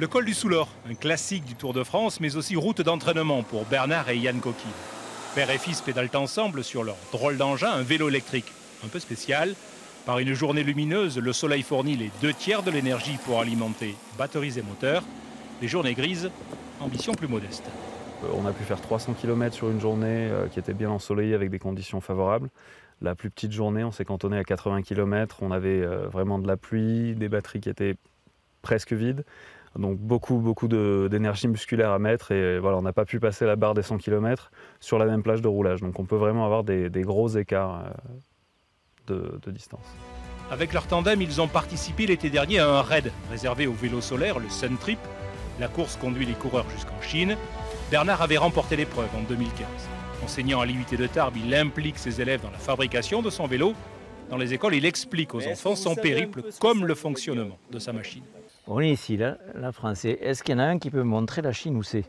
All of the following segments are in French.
Le col du Soulor, un classique du Tour de France, mais aussi route d'entraînement pour Bernard et Yann Coquille. Père et fils pédalent ensemble sur leur drôle d'engin, un vélo électrique un peu spécial. Par une journée lumineuse, le soleil fournit les deux tiers de l'énergie pour alimenter batteries et moteurs. Les journées grises, ambition plus modeste. Euh, on a pu faire 300 km sur une journée euh, qui était bien ensoleillée avec des conditions favorables. La plus petite journée, on s'est cantonné à 80 km. On avait euh, vraiment de la pluie, des batteries qui étaient presque vides. Donc beaucoup, beaucoup d'énergie musculaire à mettre et voilà, on n'a pas pu passer la barre des 100 km sur la même plage de roulage. Donc on peut vraiment avoir des, gros écarts de, de, distance. Avec leur tandem, ils ont participé l'été dernier à un raid réservé au vélo solaire, le Sun Trip. La course conduit les coureurs jusqu'en Chine. Bernard avait remporté l'épreuve en 2015. Enseignant à l'IUT de Tarbes, il implique ses élèves dans la fabrication de son vélo. Dans les écoles, il explique aux enfants son périple comme le fonctionnement de sa machine. On est ici, là, la France. Est-ce qu'il y en a un qui peut me montrer la Chine où c'est?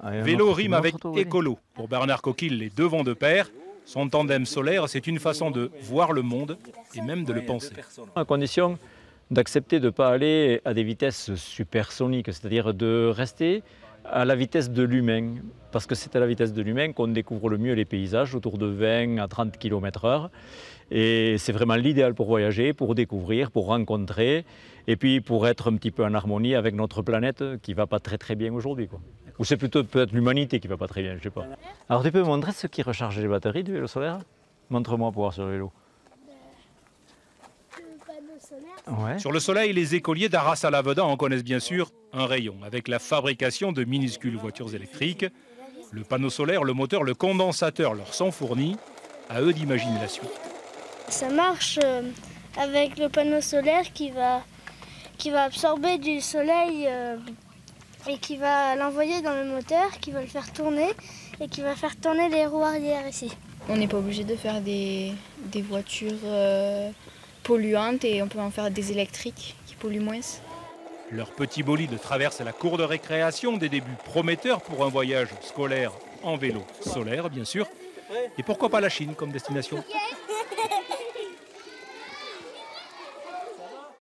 Ah, Vélo rime avec écolo. Pour Bernard Coquille, les deux vont de pair. Son tandem solaire, c'est une façon de voir le monde et même de le penser. À condition d'accepter de ne pas aller à des vitesses supersoniques, c'est-à-dire de rester à la vitesse de l'humain, parce que c'est à la vitesse de l'humain qu'on découvre le mieux les paysages, autour de 20 à 30 km/h. Et c'est vraiment l'idéal pour voyager, pour découvrir, pour rencontrer, et puis pour être un petit peu en harmonie avec notre planète qui ne va pas très très bien aujourd'hui. Ou c'est plutôt peut-être l'humanité qui ne va pas très bien, je ne sais pas. Alors tu peux me montrer ce qui recharge les batteries du vélo solaire? Montre-moi pour voir sur le vélo. Sur le soleil, les écoliers d'Arras à Lavedan en connaissent bien sûr un rayon, avec la fabrication de minuscules voitures électriques. Le panneau solaire, le moteur, le condensateur leur sont fournis. À eux d'imaginer la suite. Ça marche euh, avec le panneau solaire qui va, qui va absorber du soleil euh, et qui va l'envoyer dans le moteur, qui va le faire tourner et qui va faire tourner les roues arrière ici. On n'est pas obligé de faire des, voitures euh, polluantes et on peut en faire des électriques qui polluent moins. Leur petit bolide traverse la cour de récréation, des débuts prometteurs pour un voyage scolaire en vélo solaire, bien sûr. Et pourquoi pas la Chine comme destination?